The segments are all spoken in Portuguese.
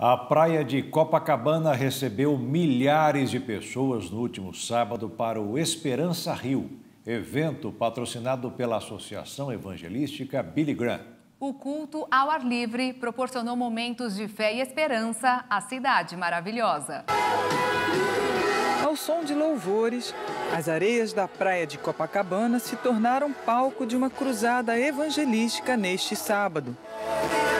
A praia de Copacabana recebeu milhares de pessoas no último sábado para o Esperança Rio, evento patrocinado pela Associação Evangelística Billy Graham. O culto ao ar livre proporcionou momentos de fé e esperança à cidade maravilhosa. Louvores, as areias da praia de Copacabana se tornaram palco de uma cruzada evangelística neste sábado.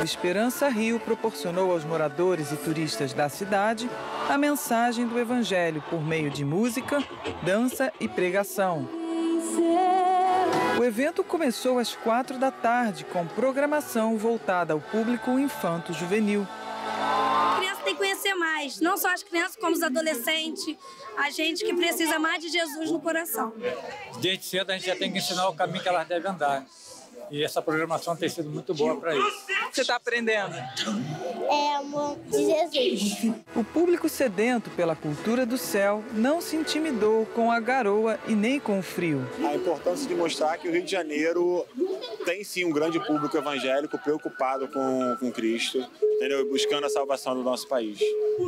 O Esperança Rio proporcionou aos moradores e turistas da cidade a mensagem do Evangelho por meio de música, dança e pregação. O evento começou às quatro da tarde com programação voltada ao público infanto-juvenil. Mais, não só as crianças, como os adolescentes, a gente que precisa mais de Jesus no coração. Desde cedo a gente já tem que ensinar o caminho que elas devem andar. E essa programação tem sido muito boa para isso. Você está aprendendo? É amor de Jesus. O público sedento pela cultura do céu não se intimidou com a garoa e nem com o frio. A importância de mostrar que o Rio de Janeiro tem sim um grande público evangélico preocupado com, com Cristo, entendeu? buscando a salvação do nosso país.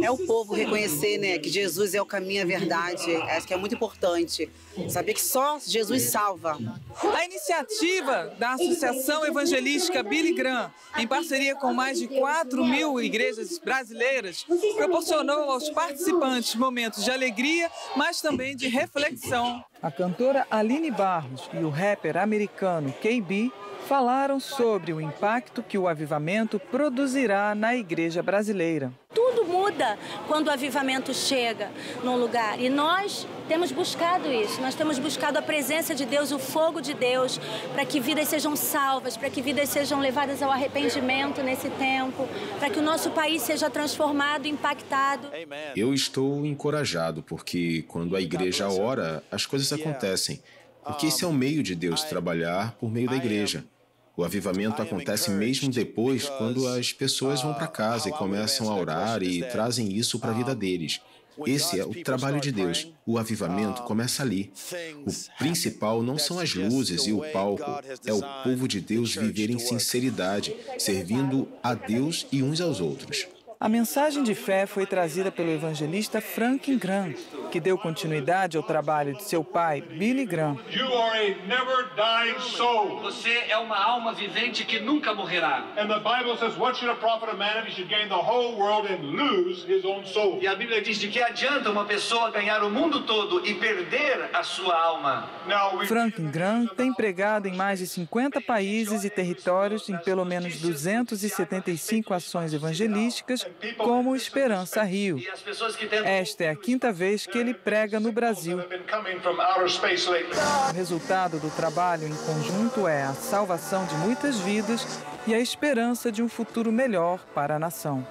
É o povo reconhecer né, que Jesus é o caminho, a verdade. Acho que é muito importante. Saber que só Jesus salva. A iniciativa da Associação Evangelística Billy Graham, em parceria com mais de 4 mil igrejas brasileiras, proporcionou aos participantes momentos de alegria, mas também de reflexão. A cantora Aline Barros e o rapper americano KB falaram sobre o impacto que o avivamento produzirá na igreja brasileira. Tudo muda quando o avivamento chega num lugar e nós temos buscado isso. Nós temos buscado a presença de Deus, o fogo de Deus, para que vidas sejam salvas, para que vidas sejam levadas ao arrependimento nesse tempo, para que o nosso país seja transformado, impactado. Eu estou encorajado porque quando a igreja ora, as coisas acontecem. Porque esse é o meio de Deus trabalhar por meio da igreja. O avivamento acontece mesmo depois, quando as pessoas vão para casa e começam a orar e trazem isso para a vida deles. Esse é o trabalho de Deus. O avivamento começa ali. O principal não são as luzes e o palco, é o povo de Deus viver em sinceridade, servindo a Deus e uns aos outros. A mensagem de fé foi trazida pelo evangelista Frank Graham, que deu continuidade ao trabalho de seu pai, Billy Graham. Você é uma alma vivente que nunca morrerá. E a Bíblia diz de que adianta uma pessoa ganhar o mundo todo e perder a sua alma. Frank Graham tem pregado em mais de 50 países e territórios em pelo menos 275 ações evangelísticas como Esperança Rio. Esta é a quinta vez que ele prega no Brasil. O resultado do trabalho em conjunto é a salvação de muitas vidas e a esperança de um futuro melhor para a nação.